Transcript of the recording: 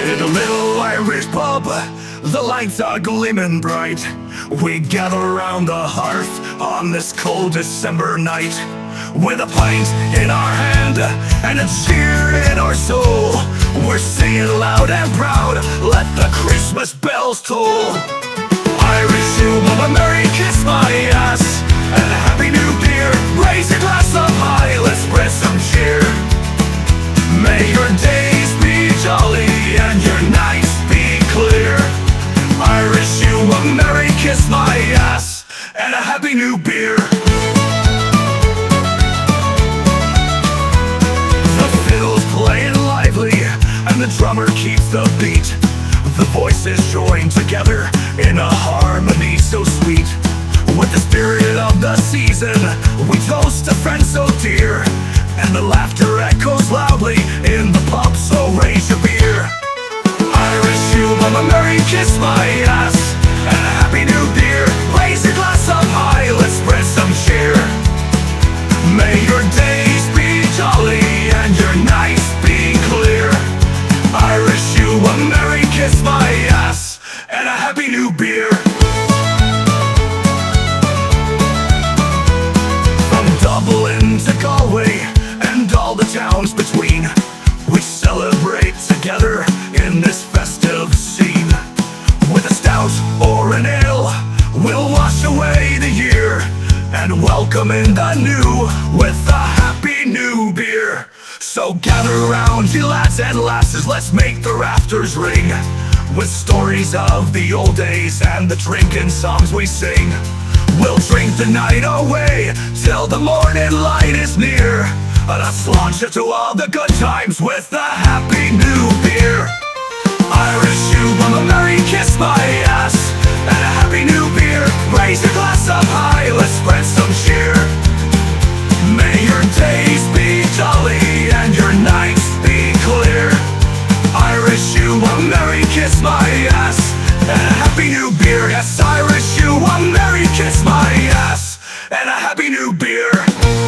In a little Irish pub, the lights are gleaming bright. We gather around the hearth on this cold December night. With a pint in our hand and a cheer in our soul. We're singing loud and proud, let the Christmas bells toll. Irish you, Mary, kiss happy new beer. The fiddle's playing lively and the drummer keeps the beat. The voices join together in a harmony so sweet. With the spirit of the season, we toast a friend so dear. And the laughter echoes loudly in the pub, so raise your beer. Irish you, Mama Mary, kiss my ass. And a happy new year. Happy new beer. From Dublin to Galway and all the towns between, we celebrate together in this festive scene. With a stout or an ale, we'll wash away the year and welcome in the new with a happy new beer. So gather around, you lads and lasses, let's make the rafters ring with stories of the old days and the drinking songs we sing. We'll drink the night away till the morning light is near. Let's launch into all the good times with a happy new beer. Irish you, Mama Mary, and a happy new beer.